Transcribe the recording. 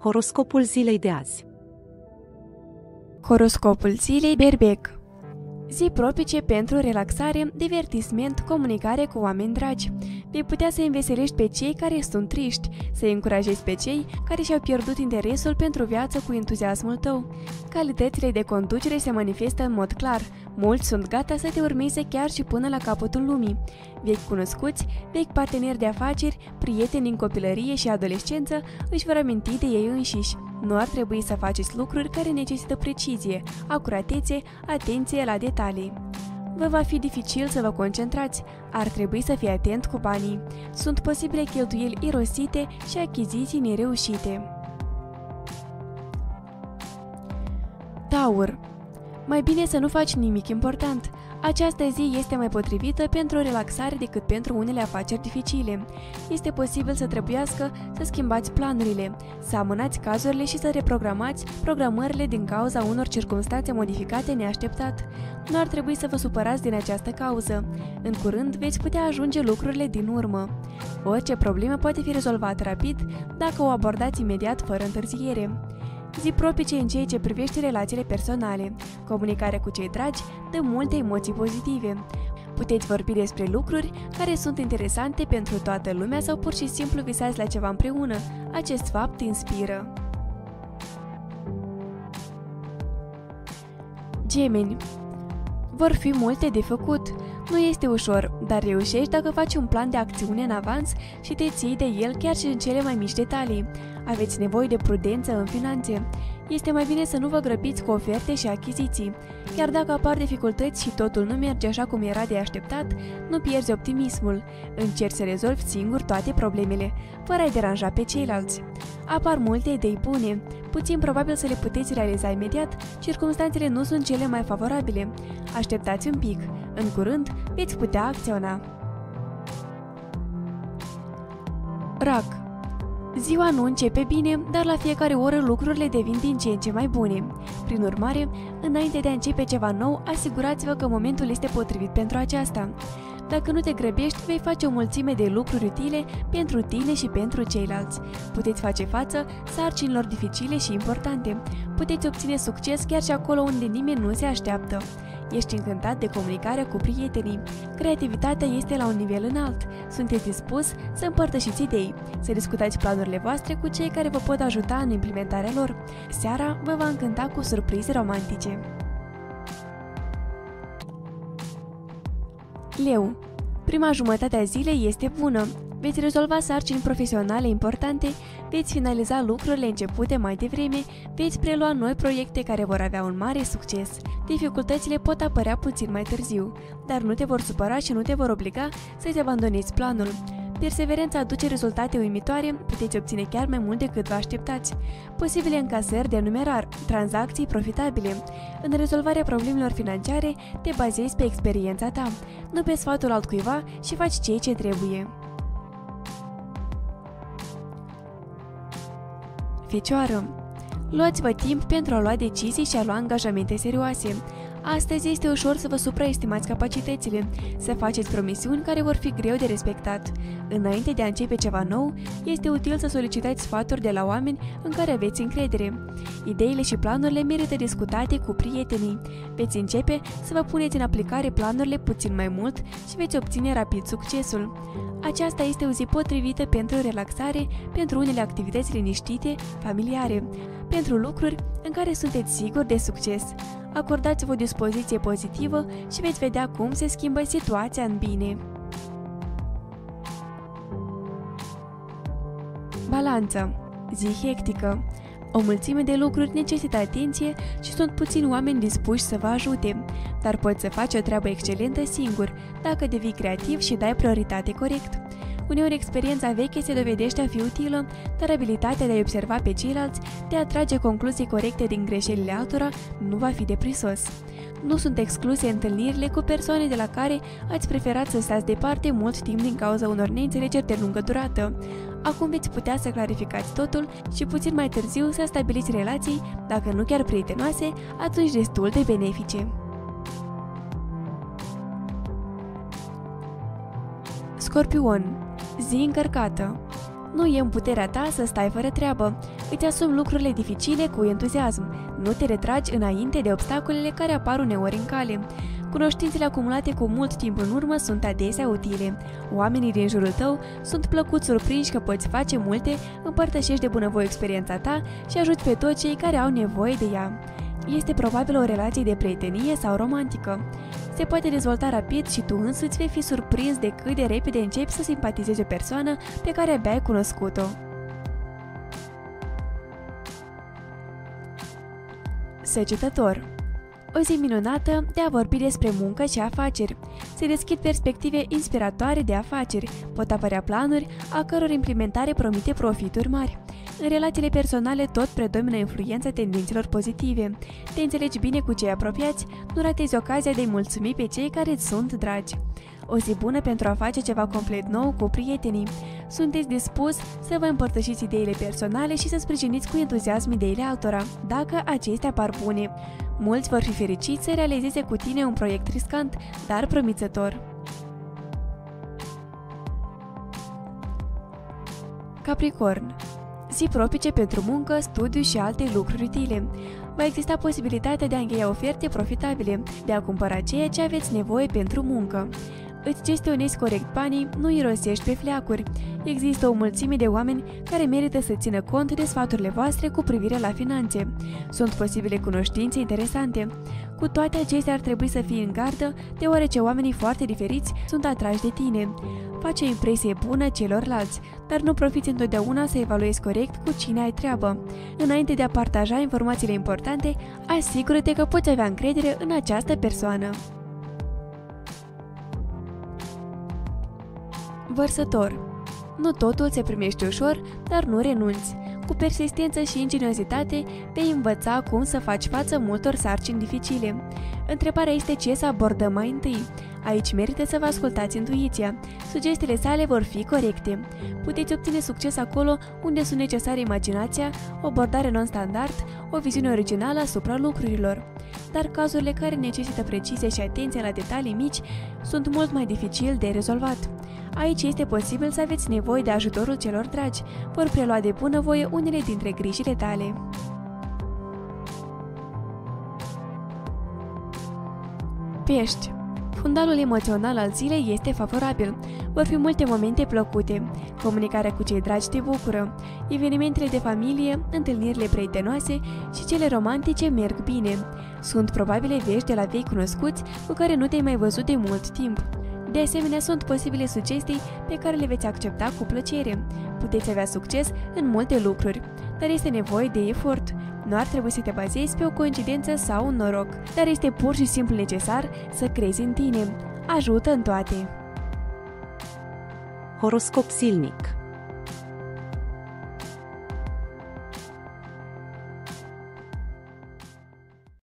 Horoscopul zilei de azi. Horoscopul zilei berbec Zi propice pentru relaxare, divertisment, comunicare cu oameni dragi. Vei putea să înveselești pe cei care sunt triști, să încurajezi pe cei care și-au pierdut interesul pentru viață cu entuziasmul tău. Calitățile de conducere se manifestă în mod clar. Mulți sunt gata să te urmeze chiar și până la capătul lumii. Vechi cunoscuți, vechi parteneri de afaceri, prieteni din copilărie și adolescență își vor aminti de ei înșiși. Nu ar trebui să faceți lucruri care necesită precizie, acuratețe, atenție la detalii. Vă va fi dificil să vă concentrați, ar trebui să fii atent cu banii. Sunt posibile cheltuieli irosite și achiziții nereușite. Taur Mai bine să nu faci nimic important. Această zi este mai potrivită pentru o relaxare decât pentru unele afaceri dificile. Este posibil să trebuiască să schimbați planurile, să amânați cazurile și să reprogramați programările din cauza unor circunstanțe modificate neașteptat. Nu ar trebui să vă supărați din această cauză. În curând veți putea ajunge lucrurile din urmă. Orice problemă poate fi rezolvată rapid dacă o abordați imediat fără întârziere zi propice în ceea ce privește relațiile personale. Comunicarea cu cei dragi dă multe emoții pozitive. Puteți vorbi despre lucruri care sunt interesante pentru toată lumea sau pur și simplu visați la ceva împreună. Acest fapt inspiră. Gemeni Vor fi multe de făcut. Nu este ușor, dar reușești dacă faci un plan de acțiune în avans și te ții de el chiar și în cele mai mici detalii. Aveți nevoie de prudență în finanțe. Este mai bine să nu vă grăbiți cu oferte și achiziții. Chiar dacă apar dificultăți și totul nu merge așa cum era de așteptat, nu pierzi optimismul. Încerci să rezolvi singur toate problemele, fără a-i deranja pe ceilalți. Apar multe idei bune, puțin probabil să le puteți realiza imediat, circumstanțele nu sunt cele mai favorabile. Așteptați un pic, în curând veți putea acționa. Rac Ziua nu începe bine, dar la fiecare oră lucrurile devin din ce în ce mai bune. Prin urmare, înainte de a începe ceva nou, asigurați-vă că momentul este potrivit pentru aceasta. Dacă nu te grăbești, vei face o mulțime de lucruri utile pentru tine și pentru ceilalți. Puteți face față sarcinilor dificile și importante. Puteți obține succes chiar și acolo unde nimeni nu se așteaptă. Ești încântat de comunicarea cu prietenii. Creativitatea este la un nivel înalt. Sunteți dispus să împărtășiți idei, să discutați planurile voastre cu cei care vă pot ajuta în implementarea lor. Seara vă va încânta cu surprize romantice. Leu. Prima jumătate a zilei este bună. Veți rezolva sarcini profesionale importante, veți finaliza lucrurile începute mai devreme, veți prelua noi proiecte care vor avea un mare succes. Dificultățile pot apărea puțin mai târziu, dar nu te vor supăra și nu te vor obliga să-ți abandonezi planul. Perseverența aduce rezultate uimitoare, puteți obține chiar mai mult decât vă așteptați. Posibile încasări de numerar, tranzacții profitabile. În rezolvarea problemelor financiare, te bazezi pe experiența ta, nu pe sfatul altcuiva și faci ceea ce trebuie. Fecioară Luați-vă timp pentru a lua decizii și a lua angajamente serioase. Astăzi este ușor să vă supraestimați capacitățile, să faceți promisiuni care vor fi greu de respectat. Înainte de a începe ceva nou, este util să solicitați sfaturi de la oameni în care aveți încredere. Ideile și planurile merită discutate cu prietenii. Veți începe să vă puneți în aplicare planurile puțin mai mult și veți obține rapid succesul. Aceasta este o zi potrivită pentru relaxare, pentru unele activități liniștite, familiare, pentru lucruri în care sunteți siguri de succes. Acordați-vă o dispoziție pozitivă și veți vedea cum se schimbă situația în bine. Balanță Zi hectică o mulțime de lucruri necesită atenție și sunt puțini oameni dispuși să vă ajute, dar poți să faci o treabă excelentă singur, dacă devii creativ și dai prioritate corect. Uneori experiența veche se dovedește a fi utilă, dar abilitatea de a observa pe ceilalți, de a trage concluzii corecte din greșelile altora, nu va fi de prisos. Nu sunt excluse întâlnirile cu persoane de la care ați preferat să stați departe mult timp din cauza unor neînțelegeri de lungă durată. Acum veți putea să clarificați totul și puțin mai târziu să stabiliți relații, dacă nu chiar prietenoase, atunci destul de benefice. Scorpion Zi încărcată Nu e în puterea ta să stai fără treabă. Îți asumi lucrurile dificile cu entuziasm. Nu te retragi înainte de obstacolele care apar uneori în cale. Cunoștințele acumulate cu mult timp în urmă sunt adesea utile. Oamenii din jurul tău sunt plăcut surprinși că poți face multe, împărtășești de bunăvoie experiența ta și ajuți pe toți cei care au nevoie de ea. Este probabil o relație de prietenie sau romantică. Se poate dezvolta rapid și tu însuți vei fi surprins de cât de repede începi să simpatizezi o persoană pe care abia ai cunoscut-o. Săgetător o zi minunată de a vorbi despre muncă și afaceri. Se deschid perspective inspiratoare de afaceri, pot apărea planuri a căror implementare promite profituri mari. În relațiile personale tot predomină influența tendințelor pozitive. Te înțelegi bine cu cei apropiați, nu ratezi ocazia de a-i mulțumi pe cei care îți sunt dragi. O zi bună pentru a face ceva complet nou cu prietenii. Sunteți dispus să vă împărtășiți ideile personale și să sprijiniți cu entuziasm ideile altora, dacă acestea par bune. Mulți vor fi fericiți să realizeze cu tine un proiect riscant, dar promițător. Capricorn zi propice pentru muncă, studiu și alte lucruri utile. Va exista posibilitatea de a încheia oferte profitabile, de a cumpăra ceea ce aveți nevoie pentru muncă. Îți gestionezi corect banii, nu irosești pe fleacuri. Există o mulțime de oameni care merită să țină cont de sfaturile voastre cu privire la finanțe. Sunt posibile cunoștințe interesante. Cu toate acestea ar trebui să fii în gardă, deoarece oamenii foarte diferiți sunt atrași de tine. Face o impresie bună celorlalți, dar nu profiți întotdeauna să evaluezi corect cu cine ai treabă. Înainte de a partaja informațiile importante, asigură-te că poți avea încredere în această persoană. Vărsător Nu totul se primește ușor, dar nu renunți. Cu persistență și ingeniozitate vei învăța cum să faci față multor sarcini dificile. Întrebarea este ce să abordăm mai întâi. Aici merită să vă ascultați intuiția. Sugestiile sale vor fi corecte. Puteți obține succes acolo unde sunt necesare imaginația, o abordare non-standard, o viziune originală asupra lucrurilor. Dar cazurile care necesită precizie și atenție la detalii mici sunt mult mai dificil de rezolvat. Aici este posibil să aveți nevoie de ajutorul celor dragi, vor prelua de bunăvoie unele dintre grijile tale. Pești Fundalul emoțional al zilei este favorabil. Vor fi multe momente plăcute. Comunicarea cu cei dragi te bucură. Evenimentele de familie, întâlnirile prietenoase și cele romantice merg bine. Sunt probabile vești de la vei cunoscuți cu care nu te-ai mai văzut de mult timp. De asemenea, sunt posibile sugestii pe care le veți accepta cu plăcere. Puteți avea succes în multe lucruri, dar este nevoie de efort. Nu ar trebui să te bazezi pe o coincidență sau un noroc, dar este pur și simplu necesar să crezi în tine. Ajută în toate! Horoscop silnic